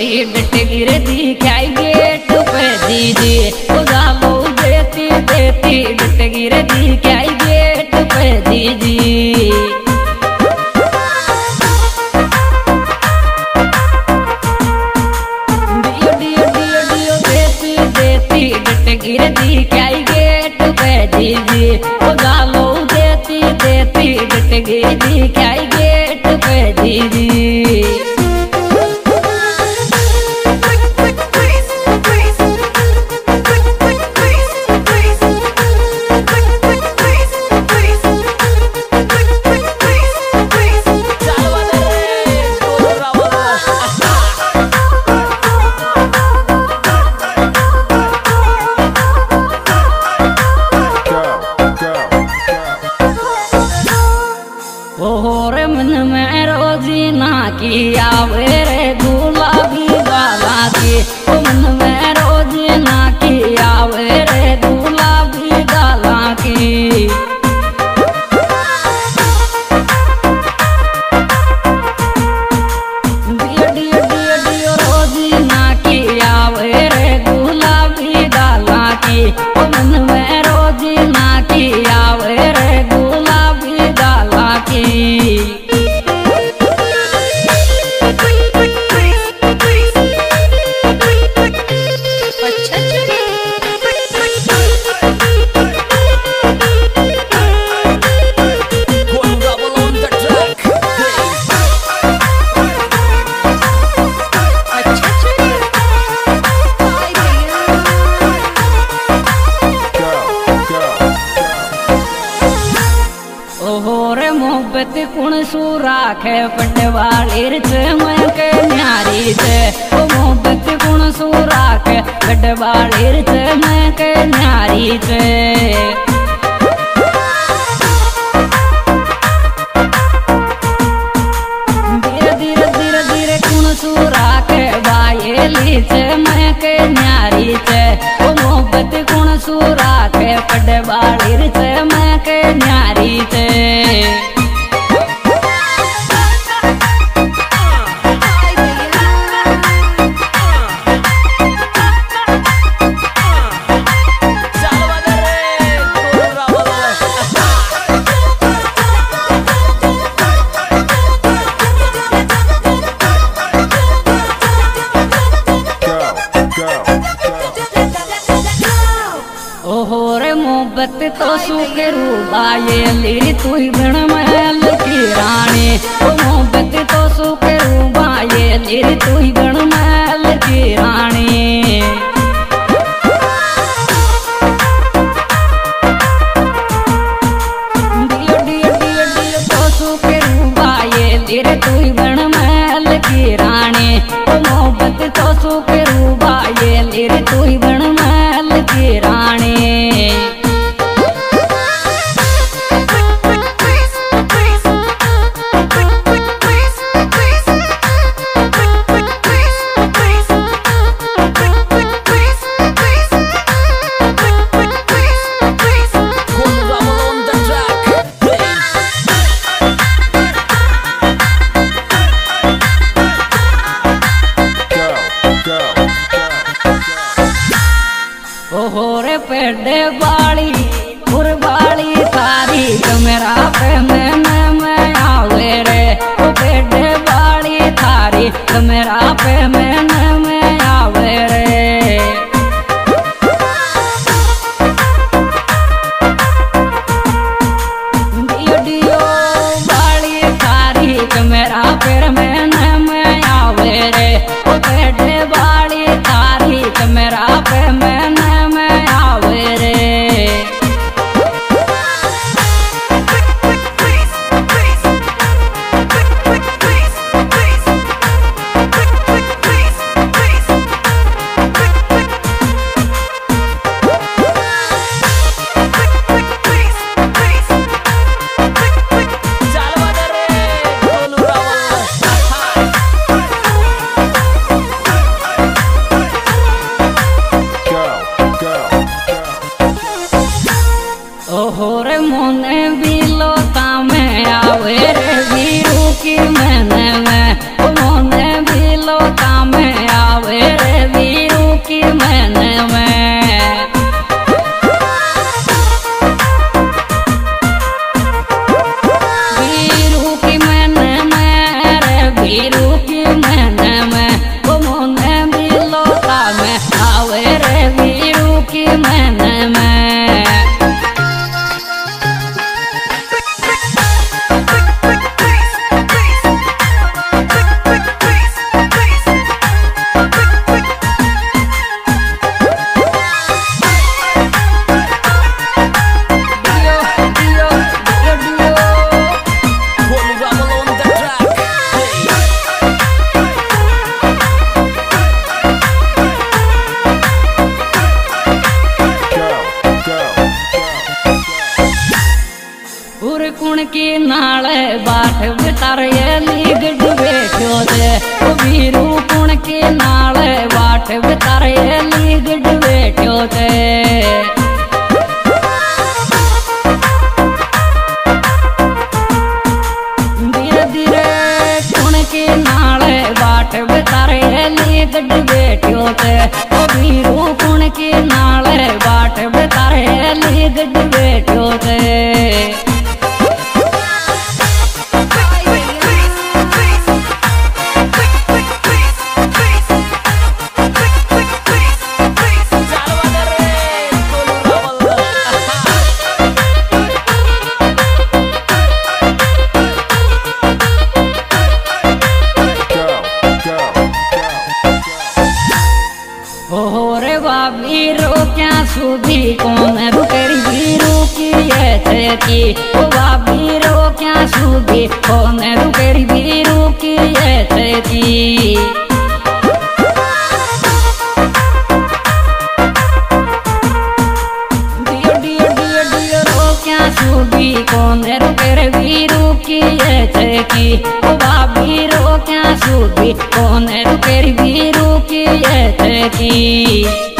Ticket गिर दी, क्या gate पे दीदी खुदा मुँह देती देती टिकट गिर दी, क्या गेट पे दीदी गिर दी, क्या गेट पे दीदी जी ना किया मेरे गुलाबी सू राखे पटवालीर च मैं के न्यारी गुण सू राखे मैं के न्यारी च लायली तू बण महल की रानी मोहब्बत तो सुख रूबायली तू बण Alabama बाट बितार ये लीगड बैठो थे वीरू कुण के नाल बाट बितार ये लीगड बैठो थे धीरे धीरे कुण के नाल बाट क्या सुधी कौन रुकरी बीरू की ऐसे की ओ बाबी रो क्या बीरू की ऐसे की। डियो डियो डियो डियो, रो। क्या सुधी कौन रुकरी बीरू की की रो क्या सुधी कौन रुकरी की की।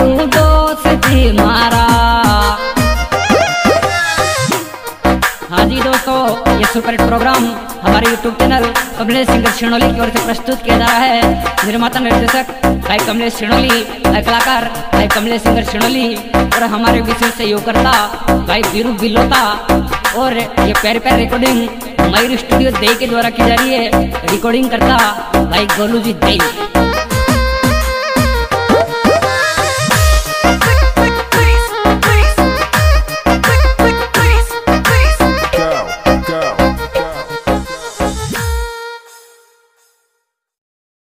ये प्रोग्राम हमारे YouTube channel Kamlesh singer Shinoli की ओर से प्रस्तुत किया जा रहा है। निर्माता, निर्देशक भाई कमलेश शिणोली भाई कलाकार भाई कमलेश सिंगर शिणोली और हमारे विशेष सहयोगकर्ता भाई बीरू बिलोता और ये पैर पैर रिकॉर्डिंग मयूर स्टूडियो दे के द्वारा की जा रही है। रिकॉर्डिंग करता भाई गोलू जी दे